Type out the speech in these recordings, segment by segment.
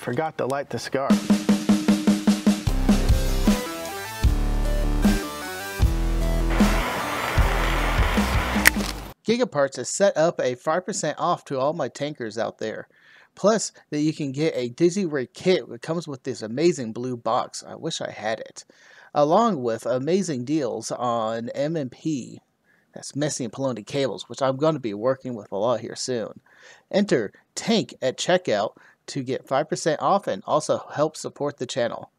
Forgot to light the cigar. Gigaparts has set up a 5% off to all my tankers out there. Plus, that you can get a DigiRig kit that comes with this amazing blue box. I wish I had it. Along with amazing deals on M&P, that's Messi and Paoloni cables, which I'm going to be working with a lot here soon. Enter TANK at checkout to get 5% off and also help support the channel.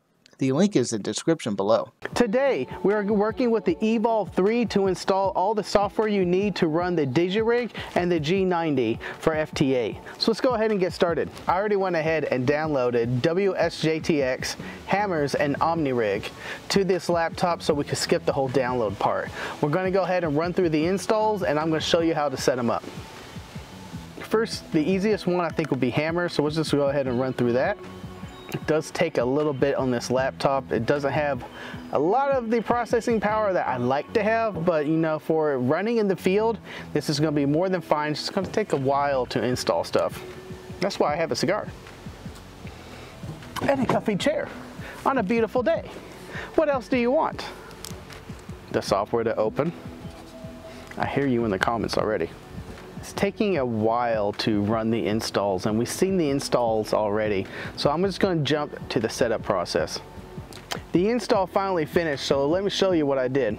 The link is in the description below. Today, we're working with the Evolve 3 to install all the software you need to run the DigiRig and the G90 for FT8. So let's go ahead and get started. I already went ahead and downloaded WSJTX, HAMRS, and OmniRig to this laptop so we can skip the whole download part. We're gonna go ahead and run through the installs and I'm gonna show you how to set them up. First, the easiest one I think will be hammer, so let's just go ahead and run through that. It does take a little bit on this laptop. It doesn't have a lot of the processing power that I like to have, but you know, for running in the field, this is gonna be more than fine. It's gonna take a while to install stuff. That's why I have a cigar. And a comfy chair on a beautiful day. What else do you want? The software to open. I hear you in the comments already. It's taking a while to run the installs and we've seen the installs already. So I'm just gonna jump to the setup process. The install finally finished, so let me show you what I did.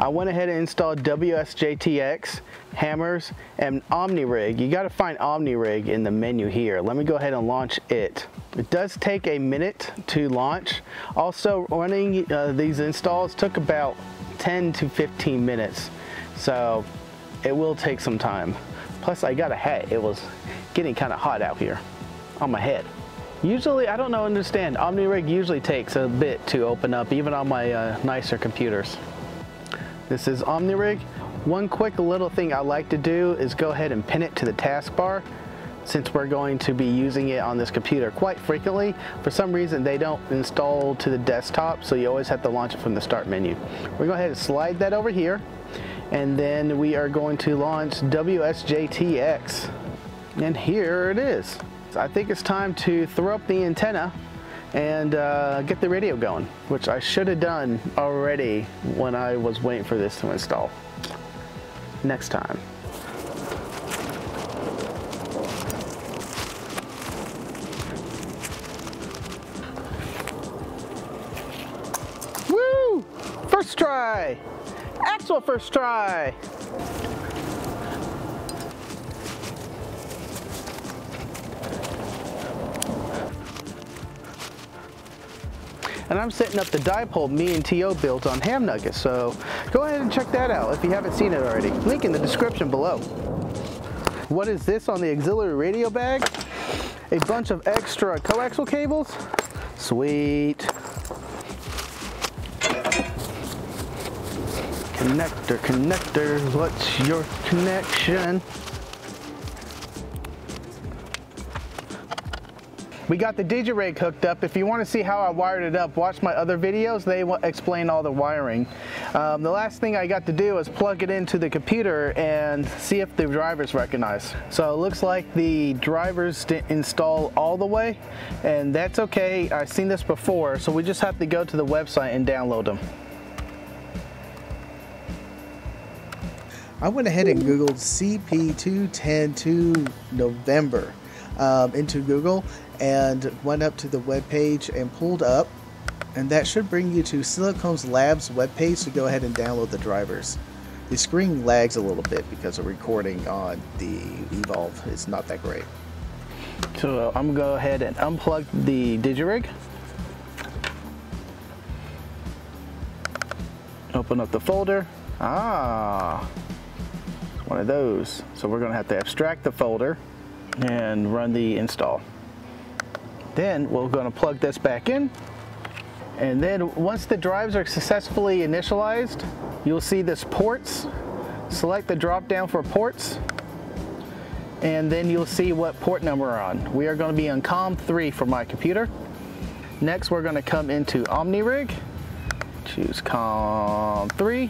I went ahead and installed WSJTX, HAMRS, and OmniRig. You gotta find OmniRig in the menu here. Let me go ahead and launch it. It does take a minute to launch. Also, running uh, these installs took about 10 to 15 minutes. So it will take some time. Plus I got a hat. It was getting kind of hot out here on my head. Usually, I don't know, understand, OmniRig usually takes a bit to open up, even on my uh, nicer computers. This is OmniRig. One quick little thing I like to do is go ahead and pin it to the taskbar since we're going to be using it on this computer quite frequently. For some reason, they don't install to the desktop, so you always have to launch it from the start menu. We're going to go ahead and slide that over here and then we are going to launch WSJTX and here it is. I think it's time to throw up the antenna and uh, get the radio going, which I should have done already when I was waiting for this to install. Next time. First try! Axel first try. and I'm setting up the dipole me and T.O. built on ham nuggets, so go ahead and check that out if you haven't seen it already. Link in the description below. What is this on the auxiliary radio bag? A bunch of extra coaxial cables? Sweet. Connector, connector, what's your connection? We got the DigiRig hooked up. If you want to see how I wired it up, watch my other videos. They explain all the wiring. Um, the last thing I got to do is plug it into the computer and see if the drivers recognize. So it looks like the drivers didn't install all the way, and that's okay. I've seen this before, so we just have to go to the website and download them. I went ahead and Googled CP2102 November um, into Google and went up to the web page and pulled up and that should bring you to Silicones Labs webpage to go ahead and download the drivers. The screen lags a little bit because the recording on the Evolve is not that great. So I'm gonna go ahead and unplug the DigiRig. Open up the folder. Ah, one of those. So we're gonna have to abstract the folder and run the install. Then we're gonna plug this back in. And then once the drives are successfully initialized, you'll see this ports. Select the drop down for ports. And then you'll see what port number we're on. We are gonna be on COM3 for my computer. Next, we're gonna come into OmniRig, choose COM3,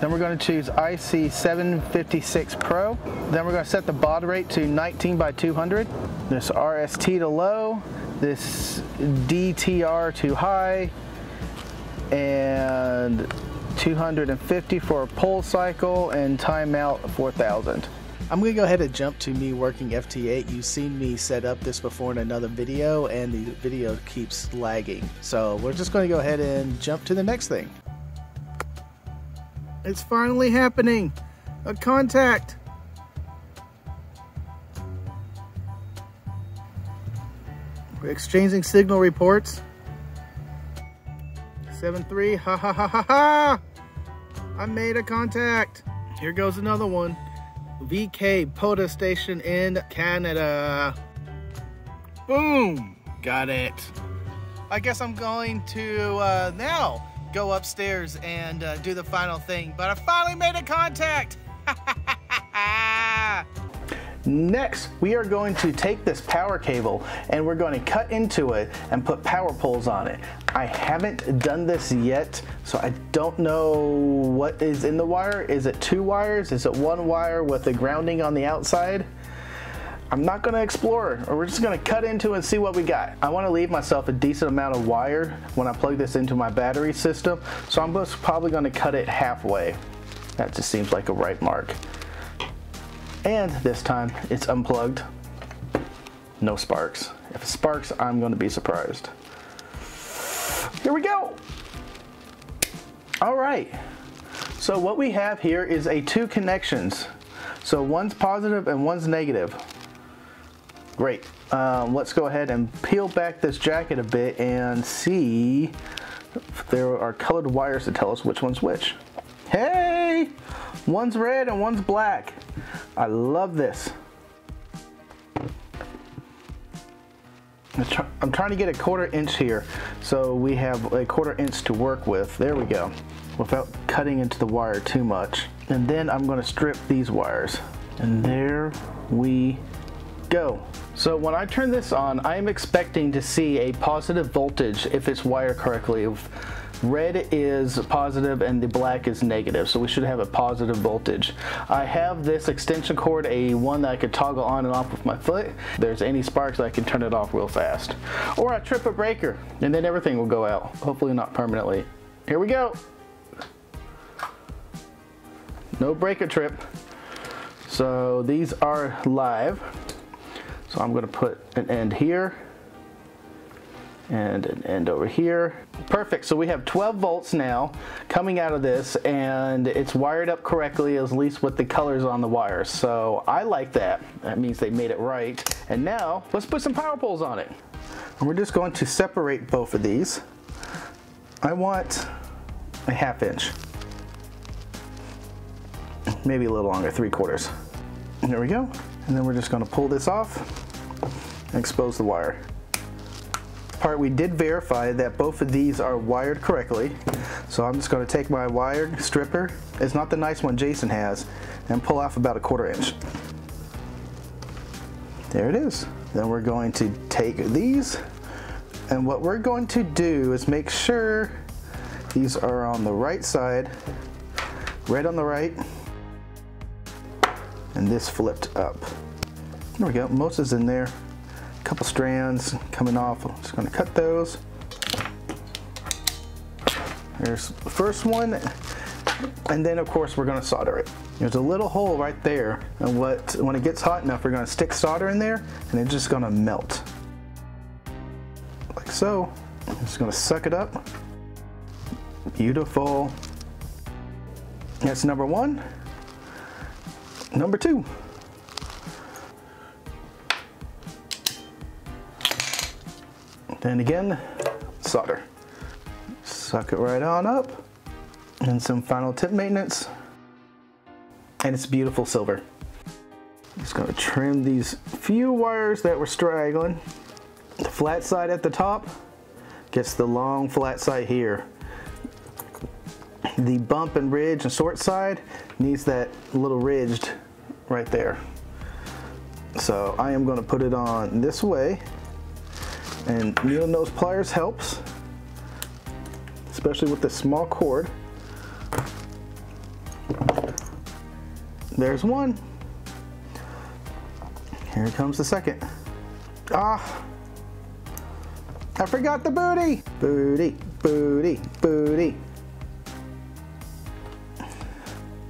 then we're going to choose IC756 Pro. Then we're going to set the baud rate to 19 by 200. This RST to low. this DTR too high, and 250 for a pull cycle, and timeout 4000. I'm gonna go ahead and jump to me working FT8. You've seen me set up this before in another video and the video keeps lagging. So we're just gonna go ahead and jump to the next thing. It's finally happening. A contact. We're exchanging signal reports. 7-3, ha ha ha ha ha! I made a contact. Here goes another one. VK POTA station in Canada. Boom! Got it. I guess I'm going to uh, now go upstairs and uh, do the final thing, but I finally made a contact! Next, we are going to take this power cable and we're going to cut into it and put power poles on it. I haven't done this yet, so I don't know what is in the wire. Is it two wires? Is it one wire with the grounding on the outside? I'm not gonna explore, or we're just gonna cut into and see what we got. I wanna leave myself a decent amount of wire when I plug this into my battery system, so I'm just probably gonna cut it halfway. That just seems like a right mark. And this time it's unplugged. No sparks. If it sparks, I'm going to be surprised. Here we go. All right. So what we have here is a two connections. So one's positive and one's negative. Great. Um, let's go ahead and peel back this jacket a bit and see if there are colored wires to tell us which one's which. Hey! One's red and one's black. I love this. I'm trying to get a quarter inch here so we have a quarter inch to work with. There we go. Without cutting into the wire too much. And then I'm going to strip these wires. And there we go. So when I turn this on, I'm expecting to see a positive voltage if it's wired correctly. Red is positive and the black is negative, so we should have a positive voltage. I have this extension cord, a one that I could toggle on and off with my foot. If there's any sparks, I can turn it off real fast. Or I trip a breaker, and then everything will go out. Hopefully not permanently. Here we go. No breaker trip. So these are live. So I'm gonna put an end here and an end over here. Perfect, so we have 12 volts now coming out of this and it's wired up correctly, at least with the colors on the wires. So I like that. That means they made it right. And now let's put some power poles on it. And we're just going to separate both of these. I want a half inch. Maybe a little longer, three quarters. There we go. And then we're just gonna pull this off and expose the wire part, we did verify that both of these are wired correctly. So I'm just gonna take my wired stripper, it's not the nice one Jason has, and pull off about a quarter inch. There it is. Then we're going to take these, and what we're going to do is make sure these are on the right side, red on the right, and this flipped up. There we go, most is in there couple strands coming off. I'm just gonna cut those. There's the first one, and then of course we're gonna solder it. There's a little hole right there, and what when it gets hot enough, we're gonna stick solder in there, and it's just gonna melt. Like so. I'm just gonna suck it up. Beautiful. That's number one. Number two. And again, solder. Suck it right on up. And some final tip maintenance. And it's beautiful silver. Just gonna trim these few wires that were straggling. The flat side at the top gets the long flat side here. The bump and ridge and short side needs that little ridged right there. So I am gonna put it on this way and needle nose pliers helps, especially with the small cord. There's one. Here comes the second. Ah, I forgot the booty. Booty, booty, booty.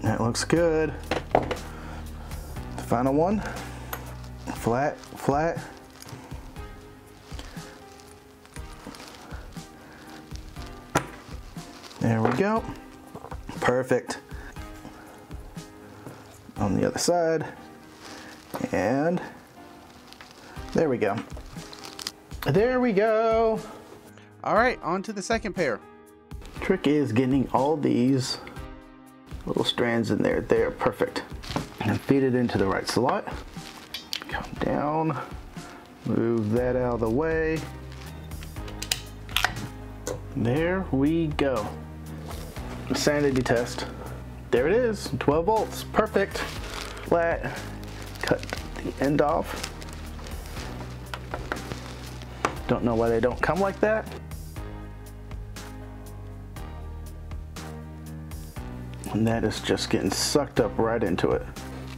That looks good. The final one. Flat, flat. There we go. Perfect. On the other side. And there we go. There we go. All right, on to the second pair. Trick is getting all these little strands in there. They're perfect. And feed it into the right slot. Come down, move that out of the way. There we go. Sanity test. There it is, 12 volts, perfect. Flat, cut the end off. Don't know why they don't come like that. And that is just getting sucked up right into it.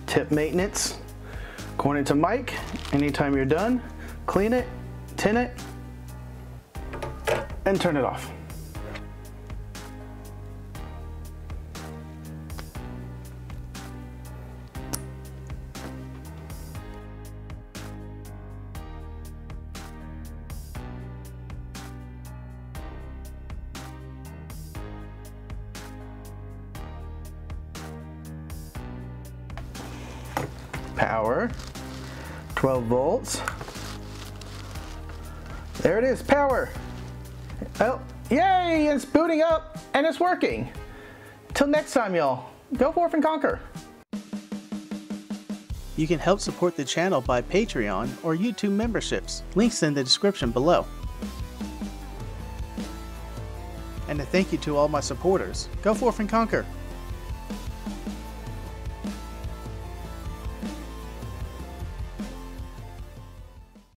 Tip maintenance, according to Mike, anytime you're done, clean it, tin it, and turn it off. Power, 12 volts. There it is, power. Oh, yay, it's booting up and it's working. Till next time, y'all, go forth and conquer. You can help support the channel by Patreon or YouTube memberships. Links in the description below. And a thank you to all my supporters. Go forth and conquer.